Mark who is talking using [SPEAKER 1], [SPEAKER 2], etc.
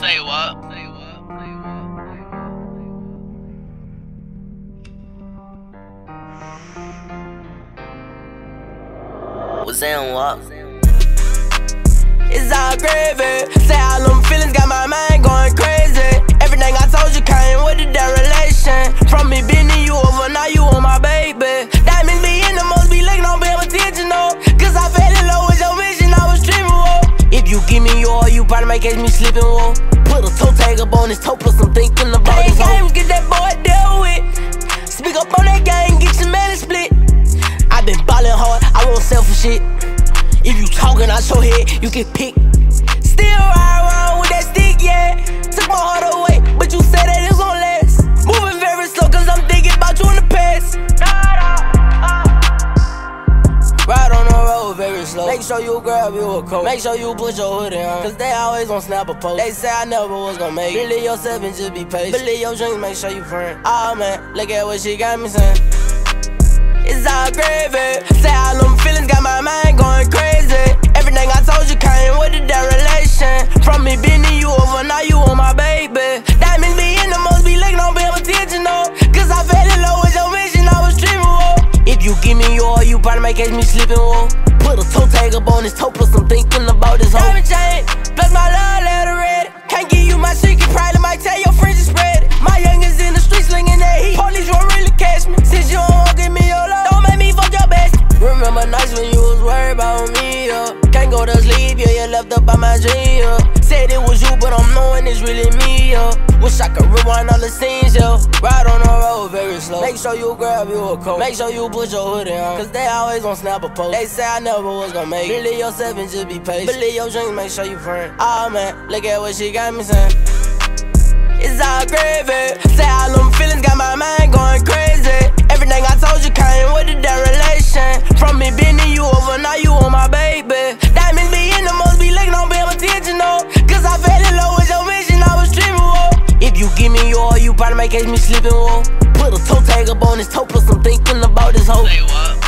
[SPEAKER 1] Say what? Say what? Say what? Was in what?
[SPEAKER 2] It's all gravy. Say all them probably me slipping, whoa. Put a toe tag up on his toe, plus I'm thinking about this game, get that boy deal with. Speak up on that game, get your man split. I been ballin' hard, I won't sell for shit. If you talking out your head, you get picked. Still ride slow. Make sure you grab you a coat. Make sure you put your hoodie on. Cause they always gon' snap a post. They say I never was gon' make it. Believe yourself and just be patient. Believe your dreams, make sure you friend. Oh ah, man, look at what she got me saying. It's all gravy. If you me your, you probably might catch me slipping, whoa. Put a toe tag up on his toe, plus I'm thinking about this whole. Diamond chain, plus my love letter red. Can't give you my secret, probably might tell your friends to spread it. My youngest in the streets slinging that heat. Police won't really catch me. Since you don't give me your love, don't make me fuck your best. Remember nights when you was worried about me, yeah. Can't go to sleep, yeah, you left up by my dream, yeah. Said it was you, but I'm knowing it's really me, yeah. Wish I could rewind all the scenes, yeah. Very slow. Make sure you grab you a coat. Make sure you put your hoodie on. Cause they always gon' snap a post. They say I never was gon' make it. Believe yourself and just be patient. Believe your dreams, make sure you friend. Oh man, look at what she got me saying. It's all gravy. Say you give me your, all, you probably might catch me slipping, whoa. Put a toe tag up on his toe, plus I'm thinking about this
[SPEAKER 1] what?